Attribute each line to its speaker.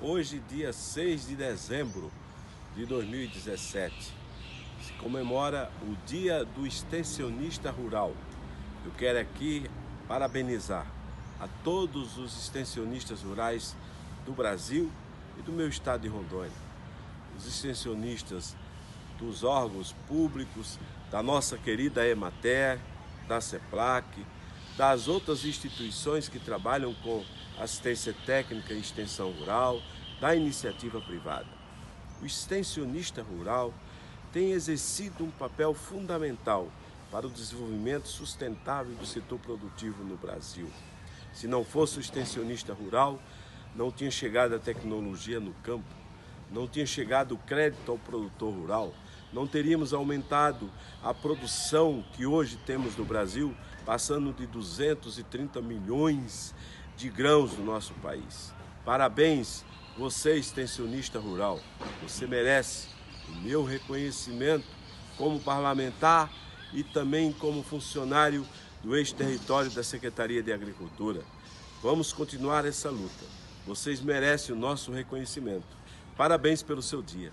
Speaker 1: Hoje, dia 6 de dezembro de 2017, se comemora o Dia do Extensionista Rural. Eu quero aqui parabenizar a todos os extensionistas rurais do Brasil e do meu estado de Rondônia. Os extensionistas dos órgãos públicos, da nossa querida Emater, da CEPLAC, das outras instituições que trabalham com assistência técnica e extensão rural, da iniciativa privada. O extensionista rural tem exercido um papel fundamental para o desenvolvimento sustentável do setor produtivo no Brasil. Se não fosse o extensionista rural, não tinha chegado a tecnologia no campo, não tinha chegado o crédito ao produtor rural, não teríamos aumentado a produção que hoje temos no Brasil, passando de 230 milhões de grãos no nosso país. Parabéns, você extensionista rural. Você merece o meu reconhecimento como parlamentar e também como funcionário do ex-território da Secretaria de Agricultura. Vamos continuar essa luta. Vocês merecem o nosso reconhecimento. Parabéns pelo seu dia.